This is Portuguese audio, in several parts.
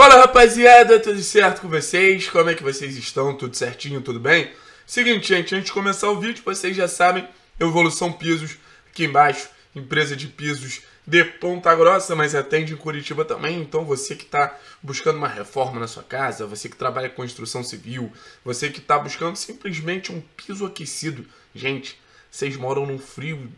Fala rapaziada, tudo certo com vocês? Como é que vocês estão? Tudo certinho, tudo bem? Seguinte, gente, antes de começar o vídeo, vocês já sabem, Evolução Pisos, aqui embaixo, empresa de pisos de Ponta Grossa, mas atende em Curitiba também. Então você que está buscando uma reforma na sua casa, você que trabalha com construção civil, você que está buscando simplesmente um piso aquecido. Gente, vocês moram num frio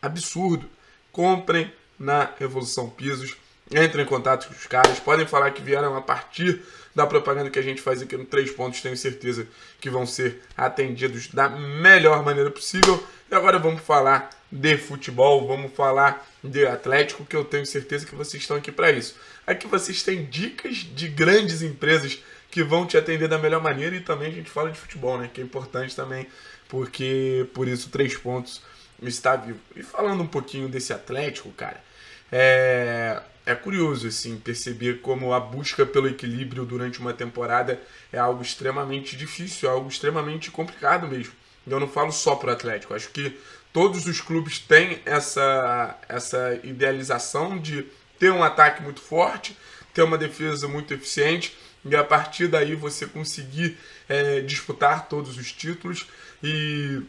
absurdo. Comprem na Revolução Pisos Entrem em contato com os caras, podem falar que vieram a partir da propaganda que a gente faz aqui no Três Pontos. Tenho certeza que vão ser atendidos da melhor maneira possível. E agora vamos falar de futebol, vamos falar de Atlético, que eu tenho certeza que vocês estão aqui para isso. Aqui vocês têm dicas de grandes empresas que vão te atender da melhor maneira e também a gente fala de futebol, né? Que é importante também, porque por isso Três Pontos está vivo. E falando um pouquinho desse Atlético, cara, é, é curioso assim perceber como a busca pelo equilíbrio durante uma temporada é algo extremamente difícil, é algo extremamente complicado mesmo. Eu não falo só para o Atlético, acho que todos os clubes têm essa, essa idealização de ter um ataque muito forte, ter uma defesa muito eficiente e a partir daí você conseguir é, disputar todos os títulos e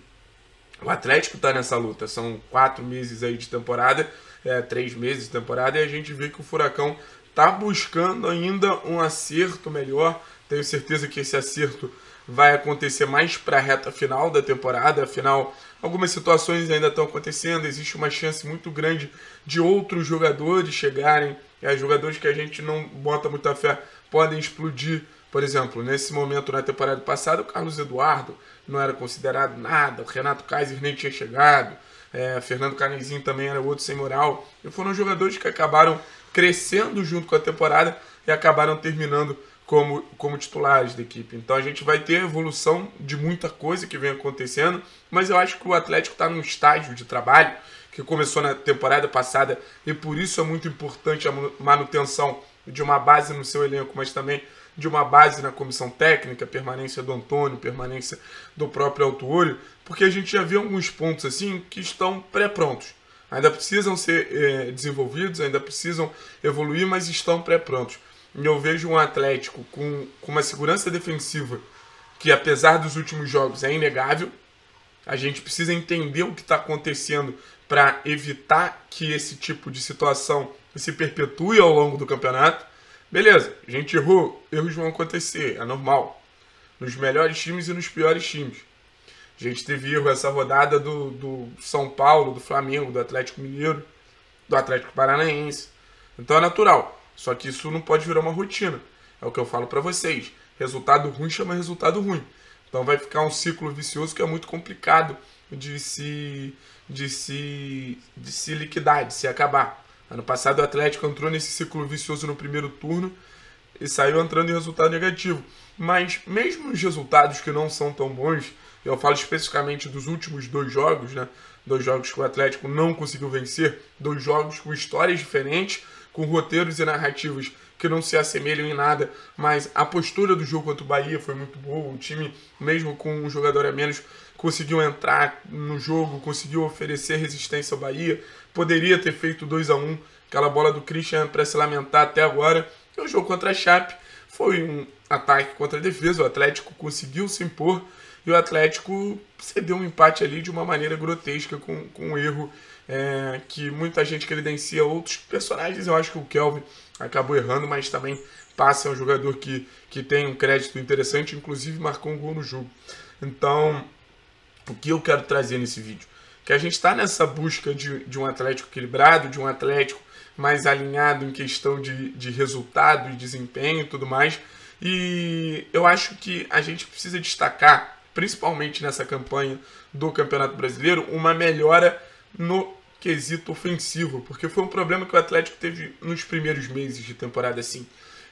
o Atlético está nessa luta. São quatro meses aí de temporada é, três meses de temporada, e a gente vê que o Furacão está buscando ainda um acerto melhor. Tenho certeza que esse acerto vai acontecer mais para a reta final da temporada, afinal, algumas situações ainda estão acontecendo, existe uma chance muito grande de outros jogadores chegarem, é, jogadores que a gente não bota muita fé podem explodir. Por exemplo, nesse momento na temporada passada, o Carlos Eduardo não era considerado nada, o Renato Kaiser nem tinha chegado, é, Fernando Canezinho também era outro sem moral. E foram jogadores que acabaram crescendo junto com a temporada e acabaram terminando como, como titulares da equipe. Então a gente vai ter evolução de muita coisa que vem acontecendo, mas eu acho que o Atlético está num estágio de trabalho que começou na temporada passada e por isso é muito importante a manutenção de uma base no seu elenco, mas também de uma base na comissão técnica, permanência do Antônio, permanência do próprio Alto porque a gente já viu alguns pontos assim que estão pré-prontos. Ainda precisam ser é, desenvolvidos, ainda precisam evoluir, mas estão pré-prontos. E eu vejo um Atlético com, com uma segurança defensiva que, apesar dos últimos jogos, é inegável. A gente precisa entender o que está acontecendo para evitar que esse tipo de situação se perpetue ao longo do campeonato. Beleza, a gente errou, erros vão acontecer, é normal. Nos melhores times e nos piores times. A gente teve erro essa rodada do, do São Paulo, do Flamengo, do Atlético Mineiro, do Atlético Paranaense. Então é natural. Só que isso não pode virar uma rotina. É o que eu falo para vocês. Resultado ruim chama resultado ruim. Então vai ficar um ciclo vicioso que é muito complicado de se, de se, de se liquidar, de se acabar. Ano passado o Atlético entrou nesse ciclo vicioso no primeiro turno e saiu entrando em resultado negativo. Mas mesmo os resultados que não são tão bons, eu falo especificamente dos últimos dois jogos, né? Dois jogos que o Atlético não conseguiu vencer, dois jogos com histórias diferentes, com roteiros e narrativas que não se assemelham em nada, mas a postura do jogo contra o Bahia foi muito boa. O time, mesmo com um jogador a menos, conseguiu entrar no jogo, conseguiu oferecer resistência ao Bahia. Poderia ter feito 2 a 1 aquela bola do Christian para se lamentar até agora. E o jogo contra a Chape foi um ataque contra a defesa. O Atlético conseguiu se impor e o Atlético cedeu um empate ali de uma maneira grotesca, com, com um erro é, que muita gente credencia outros personagens. Eu acho que o Kelvin acabou errando, mas também passa é um jogador que, que tem um crédito interessante, inclusive marcou um gol no jogo. Então, o que eu quero trazer nesse vídeo? Que a gente está nessa busca de, de um Atlético equilibrado, de um Atlético mais alinhado em questão de, de resultado e desempenho e tudo mais. E eu acho que a gente precisa destacar, principalmente nessa campanha do Campeonato Brasileiro, uma melhora no quesito ofensivo, porque foi um problema que o Atlético teve nos primeiros meses de temporada assim.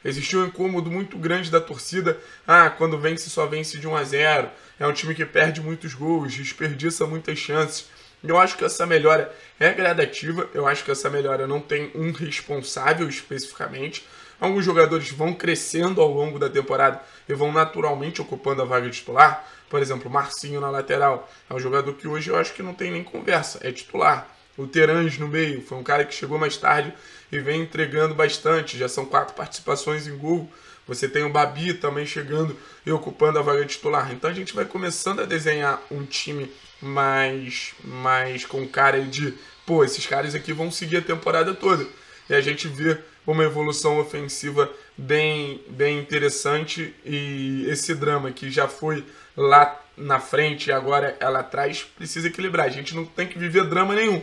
Existiu um incômodo muito grande da torcida. Ah, quando vence, só vence de 1 a 0. É um time que perde muitos gols, desperdiça muitas chances. Eu acho que essa melhora é gradativa. Eu acho que essa melhora não tem um responsável especificamente. Alguns jogadores vão crescendo ao longo da temporada e vão naturalmente ocupando a vaga titular. Por exemplo, Marcinho na lateral é um jogador que hoje eu acho que não tem nem conversa, é titular. O Terãs no meio, foi um cara que chegou mais tarde e vem entregando bastante. Já são quatro participações em gol. Você tem o Babi também chegando e ocupando a vaga titular. Então a gente vai começando a desenhar um time mais, mais com cara de, pô, esses caras aqui vão seguir a temporada toda. E a gente vê uma evolução ofensiva bem, bem interessante e esse drama que já foi lá na frente e agora ela atrás precisa equilibrar. A gente não tem que viver drama nenhum.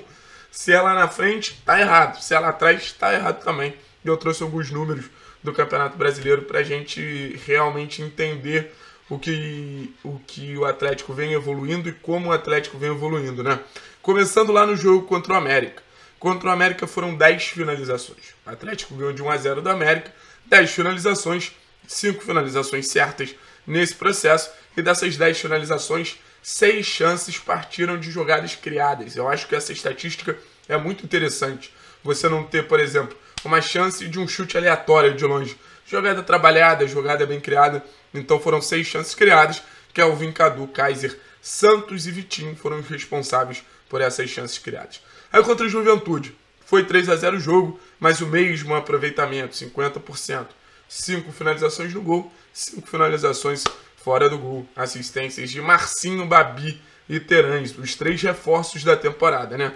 Se ela na frente, tá errado. Se ela atrás, tá errado também. Eu trouxe alguns números do Campeonato Brasileiro para gente realmente entender o que, o que o Atlético vem evoluindo e como o Atlético vem evoluindo, né? Começando lá no jogo contra o América. Contra o América foram 10 finalizações. O Atlético ganhou de 1 a 0 do América, 10 finalizações, 5 finalizações certas nesse processo, e dessas 10 finalizações, 6 chances partiram de jogadas criadas. Eu acho que essa estatística é muito interessante. Você não ter, por exemplo, uma chance de um chute aleatório de longe. Jogada trabalhada, jogada bem criada. Então foram seis chances criadas, que é o Vincadu, Kaiser, Santos e Vitinho foram os responsáveis por essas chances criadas. Aí contra a Juventude, foi 3 a 0 o jogo, mas o mesmo aproveitamento, 50%. Cinco finalizações no gol, cinco finalizações fora do gol. Assistências de Marcinho, Babi e Terãs, os três reforços da temporada, né?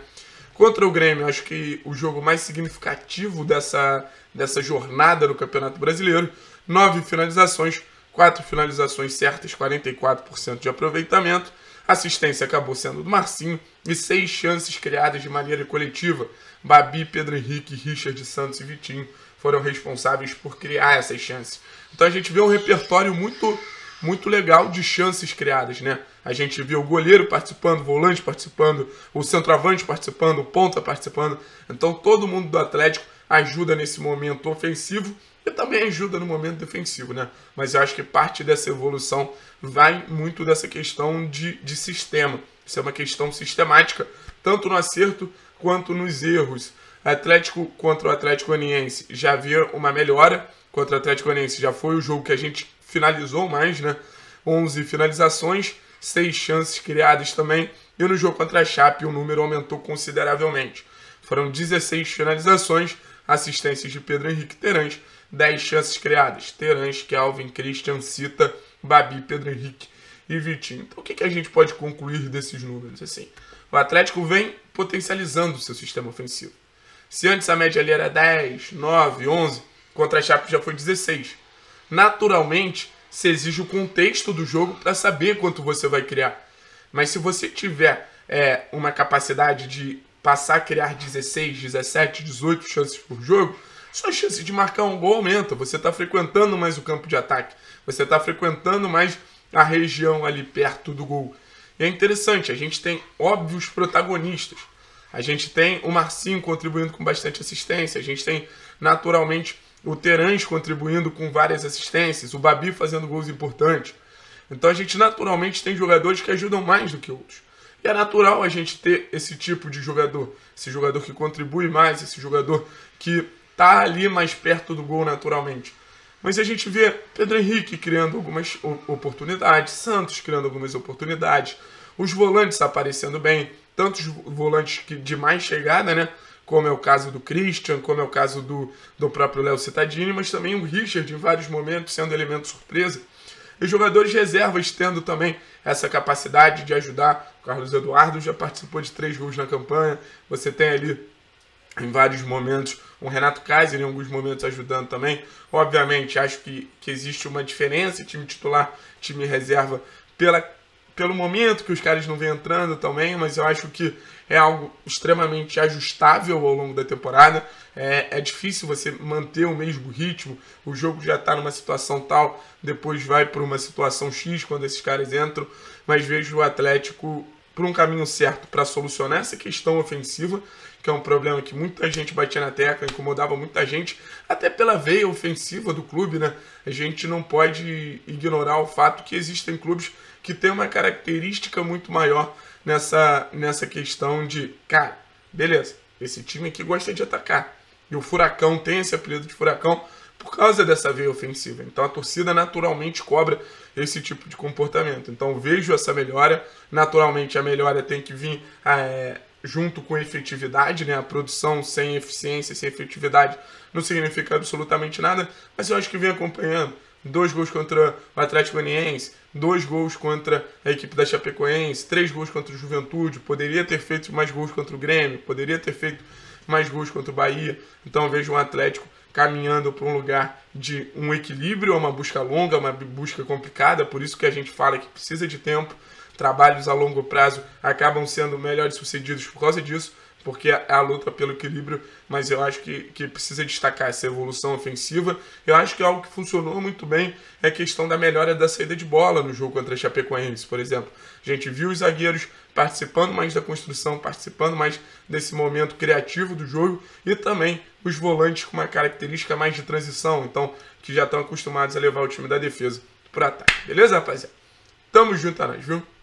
Contra o Grêmio, acho que o jogo mais significativo dessa, dessa jornada no Campeonato Brasileiro. Nove finalizações, quatro finalizações certas, 44% de aproveitamento. Assistência acabou sendo do Marcinho e seis chances criadas de maneira coletiva. Babi, Pedro Henrique, Richard Santos e Vitinho foram responsáveis por criar essas chances. Então a gente vê um repertório muito muito legal de chances criadas, né? A gente viu o goleiro participando, o volante participando, o centroavante participando, o ponta participando. Então todo mundo do Atlético ajuda nesse momento ofensivo e também ajuda no momento defensivo, né? Mas eu acho que parte dessa evolução vai muito dessa questão de, de sistema. Isso é uma questão sistemática, tanto no acerto quanto nos erros. Atlético contra o Atlético Goianiense já havia uma melhora. Contra o Atlético Goianiense já foi o jogo que a gente finalizou mais, né? 11 finalizações, 6 chances criadas também. E no jogo contra a Chape o número aumentou consideravelmente. Foram 16 finalizações, assistências de Pedro Henrique Terãs, 10 chances criadas. Terãs, Kelvin, Christian, Cita, Babi, Pedro Henrique e Vitinho. Então o que, que a gente pode concluir desses números? Assim, o Atlético vem potencializando o seu sistema ofensivo. Se antes a média ali era 10, 9, 11, contra a Chape já foi 16 naturalmente se exige o contexto do jogo para saber quanto você vai criar. Mas se você tiver é, uma capacidade de passar a criar 16, 17, 18 chances por jogo, sua chance de marcar um gol aumenta. Você está frequentando mais o campo de ataque. Você está frequentando mais a região ali perto do gol. E é interessante, a gente tem óbvios protagonistas. A gente tem o Marcinho contribuindo com bastante assistência. A gente tem, naturalmente, o Terãs contribuindo com várias assistências, o Babi fazendo gols importantes. Então a gente naturalmente tem jogadores que ajudam mais do que outros. E é natural a gente ter esse tipo de jogador, esse jogador que contribui mais, esse jogador que está ali mais perto do gol naturalmente. Mas a gente vê Pedro Henrique criando algumas oportunidades, Santos criando algumas oportunidades, os volantes aparecendo bem, tantos volantes que de mais chegada, né? Como é o caso do Christian, como é o caso do, do próprio Léo Cittadini, mas também o Richard em vários momentos sendo elemento surpresa. E jogadores reservas tendo também essa capacidade de ajudar. O Carlos Eduardo já participou de três gols na campanha. Você tem ali em vários momentos um Renato Kaiser em alguns momentos ajudando também. Obviamente, acho que, que existe uma diferença time titular, time reserva, pela pelo momento que os caras não vêm entrando também, mas eu acho que é algo extremamente ajustável ao longo da temporada. É, é difícil você manter o mesmo ritmo. O jogo já está numa situação tal, depois vai para uma situação X quando esses caras entram. Mas vejo o Atlético por um caminho certo para solucionar essa questão ofensiva, que é um problema que muita gente batia na tecla, incomodava muita gente, até pela veia ofensiva do clube, né? A gente não pode ignorar o fato que existem clubes que têm uma característica muito maior nessa, nessa questão de, cara, beleza, esse time aqui gosta de atacar. E o Furacão tem esse apelido de Furacão por causa dessa veia ofensiva. Então a torcida naturalmente cobra esse tipo de comportamento. Então vejo essa melhora. Naturalmente a melhora tem que vir é, junto com efetividade, né? A produção sem eficiência, sem efetividade, não significa absolutamente nada, mas eu acho que vem acompanhando. Dois gols contra o Atlético Goianiense, dois gols contra a equipe da Chapecoense, três gols contra o Juventude, poderia ter feito mais gols contra o Grêmio, poderia ter feito mais gols contra o Bahia. Então vejo um Atlético caminhando para um lugar de um equilíbrio, uma busca longa, uma busca complicada, por isso que a gente fala que precisa de tempo. Trabalhos a longo prazo acabam sendo melhores sucedidos por causa disso, porque é a luta pelo equilíbrio, mas eu acho que, que precisa destacar essa evolução ofensiva. Eu acho que algo que funcionou muito bem é a questão da melhora da saída de bola no jogo contra a Chapecoense, por exemplo. A gente viu os zagueiros participando mais da construção, participando mais desse momento criativo do jogo e também os volantes com uma característica mais de transição, então que já estão acostumados a levar o time da defesa para ataque. Beleza, rapaziada? Tamo junto, nós, viu?